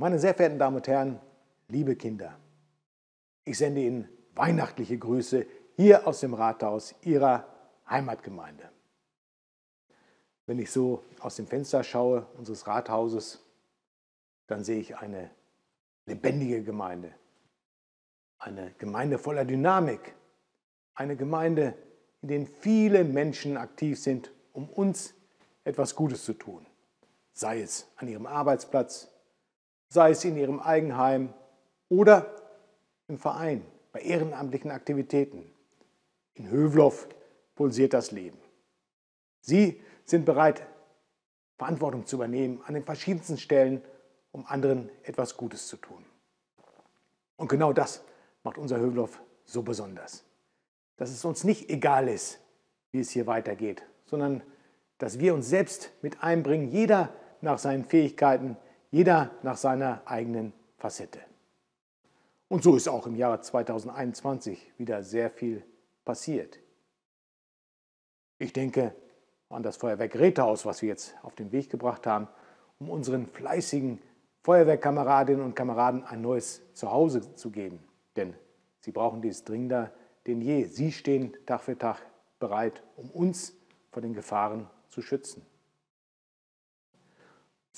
Meine sehr verehrten Damen und Herren, liebe Kinder, ich sende Ihnen weihnachtliche Grüße hier aus dem Rathaus Ihrer Heimatgemeinde. Wenn ich so aus dem Fenster schaue unseres Rathauses, dann sehe ich eine lebendige Gemeinde, eine Gemeinde voller Dynamik, eine Gemeinde, in der viele Menschen aktiv sind, um uns etwas Gutes zu tun, sei es an ihrem Arbeitsplatz, sei es in ihrem Eigenheim oder im Verein, bei ehrenamtlichen Aktivitäten. In Hövelhof pulsiert das Leben. Sie sind bereit, Verantwortung zu übernehmen an den verschiedensten Stellen, um anderen etwas Gutes zu tun. Und genau das macht unser Hövelhof so besonders. Dass es uns nicht egal ist, wie es hier weitergeht, sondern dass wir uns selbst mit einbringen, jeder nach seinen Fähigkeiten, jeder nach seiner eigenen Facette. Und so ist auch im Jahre 2021 wieder sehr viel passiert. Ich denke an das Feuerwerk Rätehaus, was wir jetzt auf den Weg gebracht haben, um unseren fleißigen Feuerwehrkameradinnen und Kameraden ein neues Zuhause zu geben. Denn sie brauchen dies dringender denn je. Sie stehen Tag für Tag bereit, um uns vor den Gefahren zu schützen.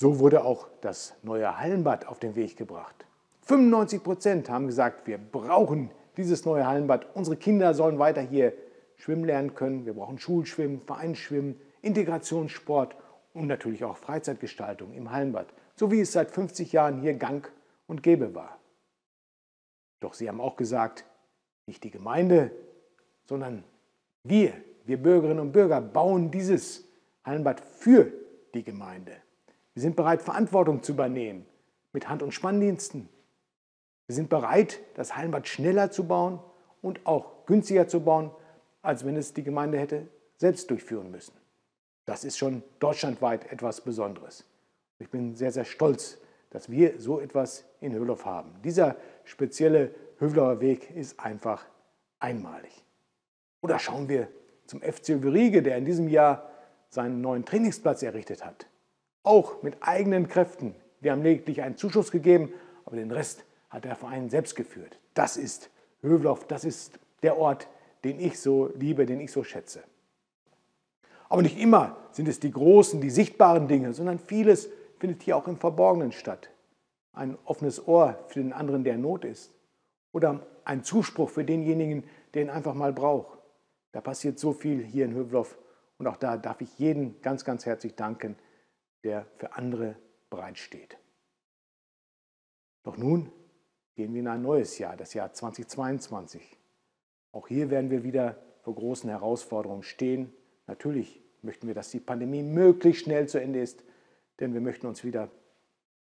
So wurde auch das neue Hallenbad auf den Weg gebracht. 95 Prozent haben gesagt, wir brauchen dieses neue Hallenbad. Unsere Kinder sollen weiter hier schwimmen lernen können. Wir brauchen Schulschwimmen, Vereinsschwimmen, Integrationssport und natürlich auch Freizeitgestaltung im Hallenbad, so wie es seit 50 Jahren hier gang und gäbe war. Doch sie haben auch gesagt, nicht die Gemeinde, sondern wir, wir Bürgerinnen und Bürger, bauen dieses Hallenbad für die Gemeinde. Wir sind bereit, Verantwortung zu übernehmen mit Hand- und Spanndiensten. Wir sind bereit, das Hallenbad schneller zu bauen und auch günstiger zu bauen, als wenn es die Gemeinde hätte selbst durchführen müssen. Das ist schon deutschlandweit etwas Besonderes. Ich bin sehr, sehr stolz, dass wir so etwas in Höhloff haben. Dieser spezielle Höflauer Weg ist einfach einmalig. Oder schauen wir zum FC Überriege, der in diesem Jahr seinen neuen Trainingsplatz errichtet hat. Auch mit eigenen Kräften. Wir haben lediglich einen Zuschuss gegeben, aber den Rest hat der Verein selbst geführt. Das ist Hövelhof, das ist der Ort, den ich so liebe, den ich so schätze. Aber nicht immer sind es die großen, die sichtbaren Dinge, sondern vieles findet hier auch im Verborgenen statt. Ein offenes Ohr für den anderen, der in Not ist. Oder ein Zuspruch für denjenigen, der ihn einfach mal braucht. Da passiert so viel hier in Hövelhof und auch da darf ich jeden ganz, ganz herzlich danken, der für andere bereitsteht. Doch nun gehen wir in ein neues Jahr, das Jahr 2022. Auch hier werden wir wieder vor großen Herausforderungen stehen. Natürlich möchten wir, dass die Pandemie möglichst schnell zu Ende ist, denn wir möchten uns wieder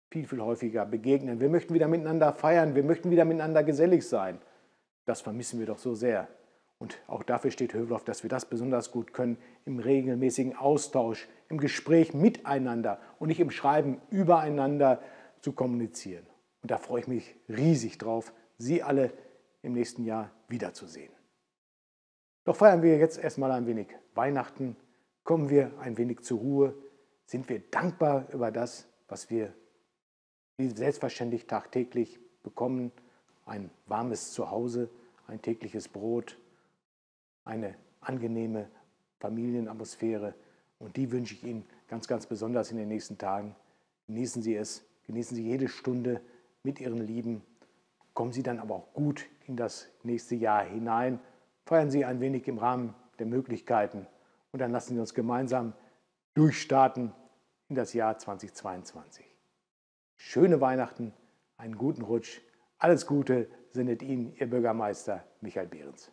viel, viel häufiger begegnen. Wir möchten wieder miteinander feiern, wir möchten wieder miteinander gesellig sein. Das vermissen wir doch so sehr. Und auch dafür steht Hövelhoff, dass wir das besonders gut können, im regelmäßigen Austausch, im Gespräch miteinander und nicht im Schreiben übereinander zu kommunizieren. Und da freue ich mich riesig drauf, Sie alle im nächsten Jahr wiederzusehen. Doch feiern wir jetzt erstmal ein wenig Weihnachten, kommen wir ein wenig zur Ruhe, sind wir dankbar über das, was wir selbstverständlich tagtäglich bekommen, ein warmes Zuhause, ein tägliches Brot, eine angenehme Familienatmosphäre. Und die wünsche ich Ihnen ganz, ganz besonders in den nächsten Tagen. Genießen Sie es, genießen Sie jede Stunde mit Ihren Lieben. Kommen Sie dann aber auch gut in das nächste Jahr hinein. Feiern Sie ein wenig im Rahmen der Möglichkeiten und dann lassen Sie uns gemeinsam durchstarten in das Jahr 2022. Schöne Weihnachten, einen guten Rutsch, alles Gute sendet Ihnen Ihr Bürgermeister Michael Behrens.